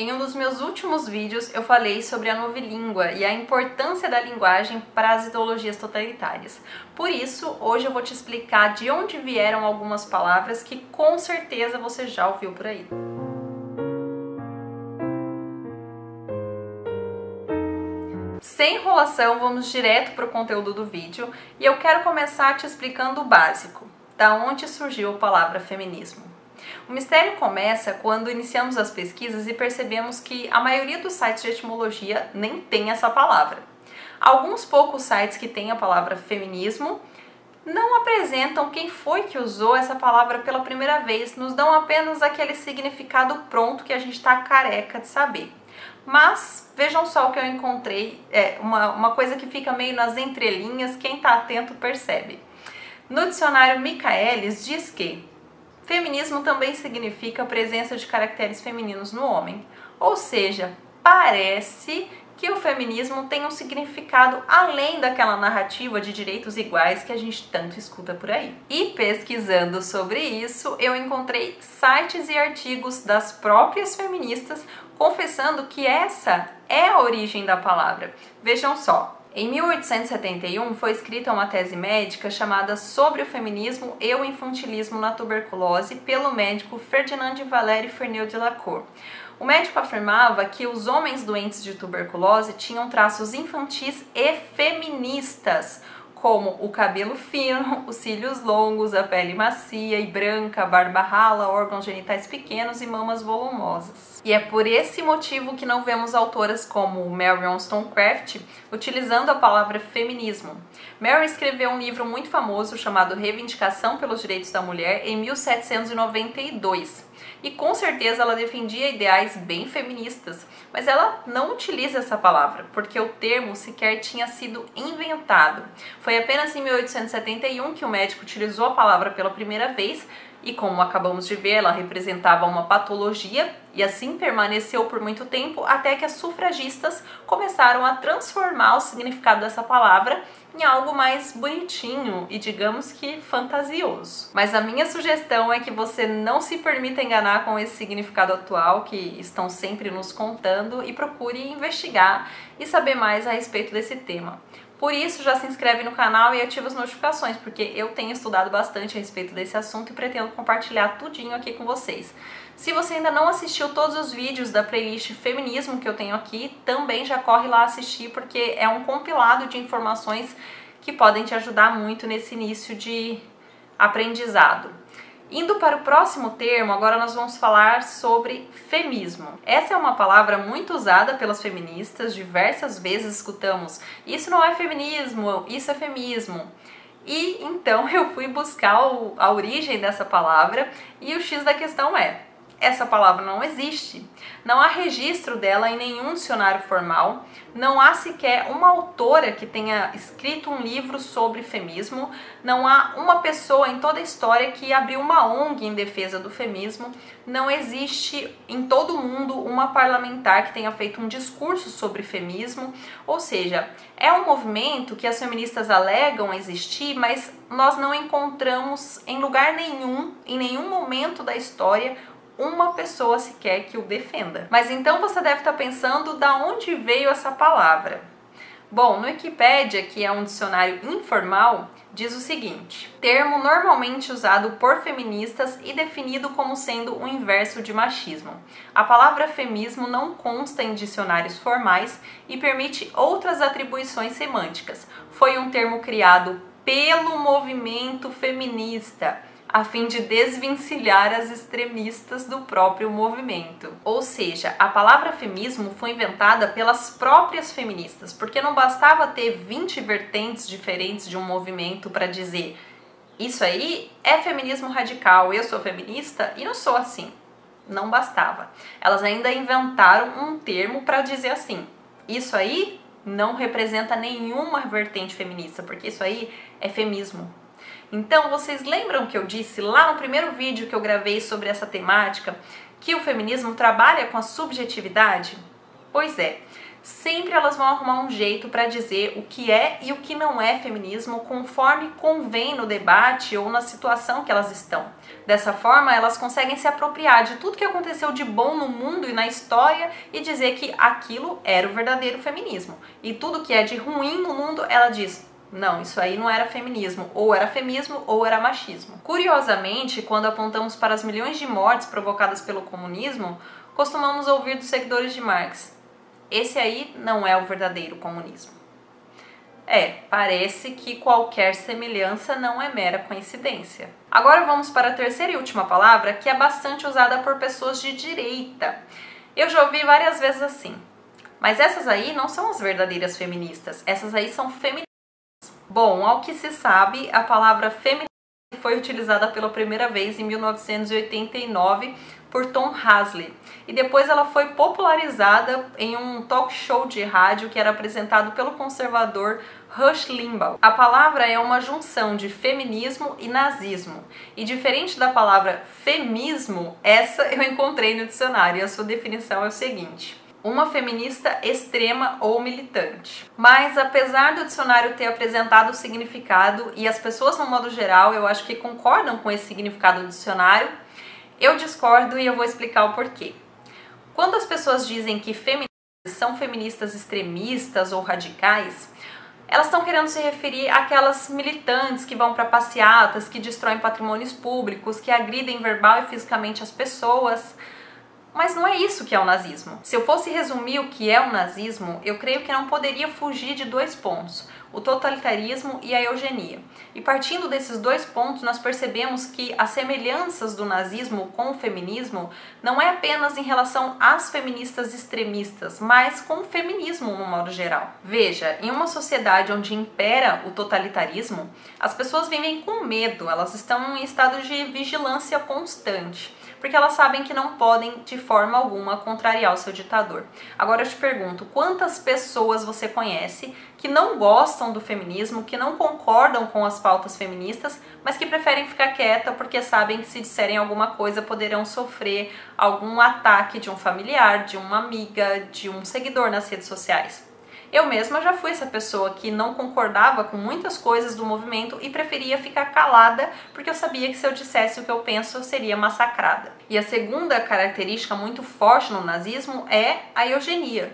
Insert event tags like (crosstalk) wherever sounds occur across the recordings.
Em um dos meus últimos vídeos eu falei sobre a novilíngua e a importância da linguagem para as ideologias totalitárias. Por isso, hoje eu vou te explicar de onde vieram algumas palavras que com certeza você já ouviu por aí. Sem enrolação, vamos direto para o conteúdo do vídeo e eu quero começar te explicando o básico, da onde surgiu a palavra feminismo. O mistério começa quando iniciamos as pesquisas e percebemos que a maioria dos sites de etimologia nem tem essa palavra. Alguns poucos sites que têm a palavra feminismo não apresentam quem foi que usou essa palavra pela primeira vez, nos dão apenas aquele significado pronto que a gente está careca de saber. Mas vejam só o que eu encontrei, é uma, uma coisa que fica meio nas entrelinhas, quem está atento percebe. No dicionário Michaelis diz que Feminismo também significa a presença de caracteres femininos no homem, ou seja, parece que o feminismo tem um significado além daquela narrativa de direitos iguais que a gente tanto escuta por aí. E pesquisando sobre isso, eu encontrei sites e artigos das próprias feministas confessando que essa é a origem da palavra. Vejam só, em 1871 foi escrita uma tese médica chamada Sobre o Feminismo e o Infantilismo na Tuberculose pelo médico Ferdinand Valéry Ferneu de Lacour. O médico afirmava que os homens doentes de tuberculose tinham traços infantis e feministas, como o cabelo fino, os cílios longos, a pele macia e branca, barba rala, órgãos genitais pequenos e mamas volumosas. E é por esse motivo que não vemos autoras como Mary Wollstonecraft utilizando a palavra feminismo. Mary escreveu um livro muito famoso chamado Reivindicação pelos Direitos da Mulher em 1792 e com certeza ela defendia ideais bem feministas, mas ela não utiliza essa palavra, porque o termo sequer tinha sido inventado. Foi apenas em 1871 que o médico utilizou a palavra pela primeira vez e como acabamos de ver, ela representava uma patologia e assim permaneceu por muito tempo até que as sufragistas começaram a transformar o significado dessa palavra em algo mais bonitinho e digamos que fantasioso. Mas a minha sugestão é que você não se permita enganar com esse significado atual que estão sempre nos contando e procure investigar e saber mais a respeito desse tema. Por isso, já se inscreve no canal e ativa as notificações, porque eu tenho estudado bastante a respeito desse assunto e pretendo compartilhar tudinho aqui com vocês. Se você ainda não assistiu todos os vídeos da playlist Feminismo que eu tenho aqui, também já corre lá assistir, porque é um compilado de informações que podem te ajudar muito nesse início de aprendizado. Indo para o próximo termo, agora nós vamos falar sobre femismo. Essa é uma palavra muito usada pelas feministas, diversas vezes escutamos: isso não é feminismo, isso é femismo. E então (laughs) eu fui buscar o, a origem dessa palavra e o X da questão é: essa palavra não existe. Não há registro dela em nenhum dicionário formal. Não há sequer uma autora que tenha escrito um livro sobre feminismo. Não há uma pessoa em toda a história que abriu uma ONG em defesa do feminismo. Não existe em todo o mundo uma parlamentar que tenha feito um discurso sobre feminismo. Ou seja, é um movimento que as feministas alegam existir, mas nós não encontramos em lugar nenhum, em nenhum momento da história, uma pessoa sequer que o defenda. Mas então você deve estar pensando da onde veio essa palavra. Bom, no Wikipedia, que é um dicionário informal, diz o seguinte: termo normalmente usado por feministas e definido como sendo o inverso de machismo. A palavra femismo não consta em dicionários formais e permite outras atribuições semânticas. Foi um termo criado pelo movimento feminista a fim de desvencilhar as extremistas do próprio movimento. Ou seja, a palavra feminismo foi inventada pelas próprias feministas, porque não bastava ter 20 vertentes diferentes de um movimento para dizer isso aí é feminismo radical, eu sou feminista e não sou assim. Não bastava. Elas ainda inventaram um termo para dizer assim: isso aí não representa nenhuma vertente feminista, porque isso aí é feminismo, então, vocês lembram que eu disse lá no primeiro vídeo que eu gravei sobre essa temática que o feminismo trabalha com a subjetividade? Pois é, sempre elas vão arrumar um jeito para dizer o que é e o que não é feminismo conforme convém no debate ou na situação que elas estão. Dessa forma, elas conseguem se apropriar de tudo que aconteceu de bom no mundo e na história e dizer que aquilo era o verdadeiro feminismo. E tudo que é de ruim no mundo, ela diz: não, isso aí não era feminismo, ou era feminismo ou era machismo. Curiosamente, quando apontamos para as milhões de mortes provocadas pelo comunismo, costumamos ouvir dos seguidores de Marx: esse aí não é o verdadeiro comunismo. É, parece que qualquer semelhança não é mera coincidência. Agora vamos para a terceira e última palavra, que é bastante usada por pessoas de direita. Eu já ouvi várias vezes assim. Mas essas aí não são as verdadeiras feministas, essas aí são feministas. Bom, ao que se sabe, a palavra feminista foi utilizada pela primeira vez em 1989 por Tom Hasley. E depois ela foi popularizada em um talk show de rádio que era apresentado pelo conservador Rush Limbaugh. A palavra é uma junção de feminismo e nazismo. E diferente da palavra femismo, essa eu encontrei no dicionário e a sua definição é o seguinte: uma feminista extrema ou militante. Mas apesar do dicionário ter apresentado o significado e as pessoas no modo geral, eu acho que concordam com esse significado do dicionário, eu discordo e eu vou explicar o porquê. Quando as pessoas dizem que feministas são feministas extremistas ou radicais, elas estão querendo se referir àquelas militantes que vão para passeatas, que destroem patrimônios públicos, que agridem verbal e fisicamente as pessoas. Mas não é isso que é o nazismo. Se eu fosse resumir o que é o nazismo, eu creio que não poderia fugir de dois pontos o totalitarismo e a eugenia. E partindo desses dois pontos, nós percebemos que as semelhanças do nazismo com o feminismo não é apenas em relação às feministas extremistas, mas com o feminismo no modo geral. Veja, em uma sociedade onde impera o totalitarismo, as pessoas vivem com medo, elas estão em estado de vigilância constante porque elas sabem que não podem de forma alguma contrariar o seu ditador. Agora eu te pergunto, quantas pessoas você conhece que não gostam do feminismo, que não concordam com as pautas feministas, mas que preferem ficar quieta porque sabem que se disserem alguma coisa poderão sofrer algum ataque de um familiar, de uma amiga, de um seguidor nas redes sociais? Eu mesma já fui essa pessoa que não concordava com muitas coisas do movimento e preferia ficar calada porque eu sabia que se eu dissesse o que eu penso eu seria massacrada. E a segunda característica muito forte no nazismo é a eugenia.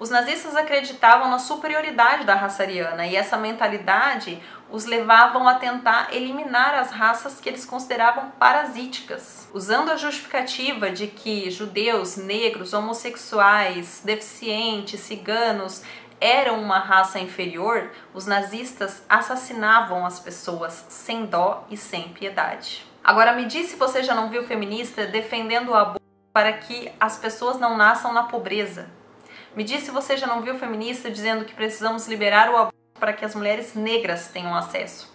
Os nazistas acreditavam na superioridade da raça ariana e essa mentalidade os levavam a tentar eliminar as raças que eles consideravam parasíticas, usando a justificativa de que judeus, negros, homossexuais, deficientes, ciganos eram uma raça inferior, os nazistas assassinavam as pessoas sem dó e sem piedade. Agora me diz se você já não viu feminista defendendo o aborto para que as pessoas não nasçam na pobreza. Me diz se você já não viu feminista dizendo que precisamos liberar o aborto para que as mulheres negras tenham acesso.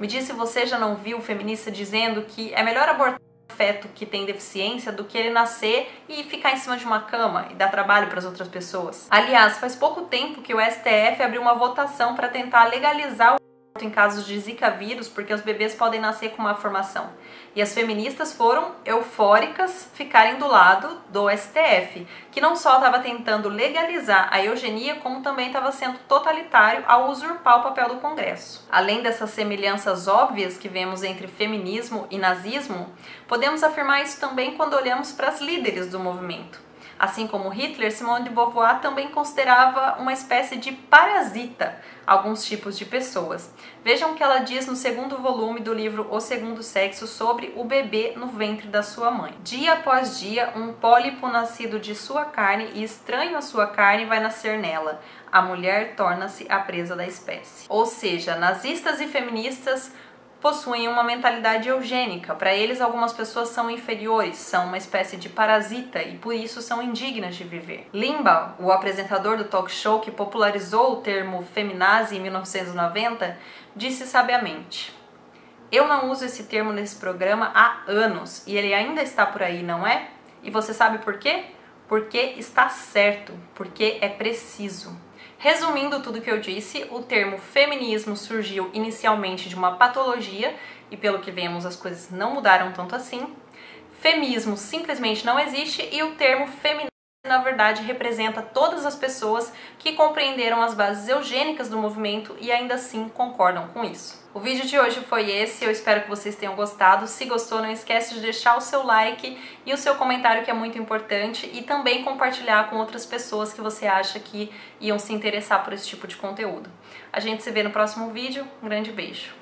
Me diz se você já não viu feminista dizendo que é melhor abortar feto que tem deficiência do que ele nascer e ficar em cima de uma cama e dar trabalho para as outras pessoas. Aliás, faz pouco tempo que o STF abriu uma votação para tentar legalizar o em casos de Zika vírus, porque os bebês podem nascer com uma formação. E as feministas foram eufóricas ficarem do lado do STF, que não só estava tentando legalizar a eugenia, como também estava sendo totalitário ao usurpar o papel do Congresso. Além dessas semelhanças óbvias que vemos entre feminismo e nazismo, podemos afirmar isso também quando olhamos para as líderes do movimento. Assim como Hitler, Simone de Beauvoir também considerava uma espécie de parasita alguns tipos de pessoas. Vejam o que ela diz no segundo volume do livro O Segundo Sexo sobre o bebê no ventre da sua mãe. Dia após dia, um pólipo nascido de sua carne e estranho à sua carne vai nascer nela. A mulher torna-se a presa da espécie. Ou seja, nazistas e feministas possuem uma mentalidade eugênica. Para eles, algumas pessoas são inferiores, são uma espécie de parasita e por isso são indignas de viver. Limbaugh, o apresentador do talk show que popularizou o termo feminazi em 1990, disse sabiamente: Eu não uso esse termo nesse programa há anos e ele ainda está por aí, não é? E você sabe por quê? Porque está certo, porque é preciso. Resumindo tudo que eu disse, o termo feminismo surgiu inicialmente de uma patologia e pelo que vemos as coisas não mudaram tanto assim. Feminismo simplesmente não existe e o termo feminismo na verdade representa todas as pessoas que compreenderam as bases eugênicas do movimento e ainda assim concordam com isso. O vídeo de hoje foi esse, eu espero que vocês tenham gostado. Se gostou, não esquece de deixar o seu like e o seu comentário que é muito importante e também compartilhar com outras pessoas que você acha que iam se interessar por esse tipo de conteúdo. A gente se vê no próximo vídeo, um grande beijo!